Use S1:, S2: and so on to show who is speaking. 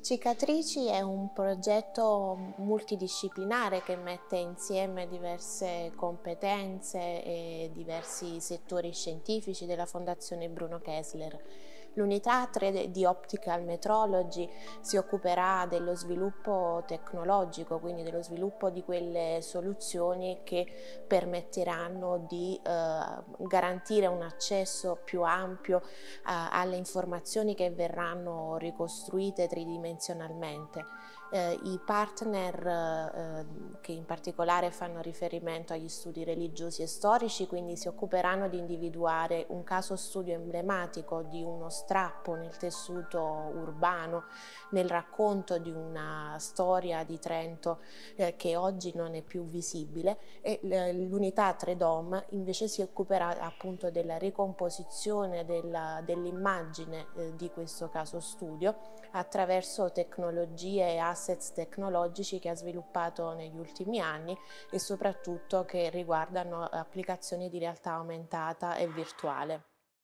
S1: Cicatrici è un progetto multidisciplinare che mette insieme diverse competenze e diversi settori scientifici della Fondazione Bruno Kessler. L'unità 3 di Optical Metrology si occuperà dello sviluppo tecnologico, quindi dello sviluppo di quelle soluzioni che permetteranno di eh, garantire un accesso più ampio eh, alle informazioni che verranno ricostruite tridimensionalmente. Eh, I partner eh, che in particolare fanno riferimento agli studi religiosi e storici, quindi si occuperanno di individuare un caso studio emblematico di uno strappo nel tessuto urbano, nel racconto di una storia di Trento eh, che oggi non è più visibile e l'unità 3DOM invece si occuperà appunto della ricomposizione dell'immagine eh, di questo caso studio attraverso tecnologie e assets tecnologici che ha sviluppato negli ultimi anni e soprattutto che riguardano applicazioni di realtà aumentata e virtuale.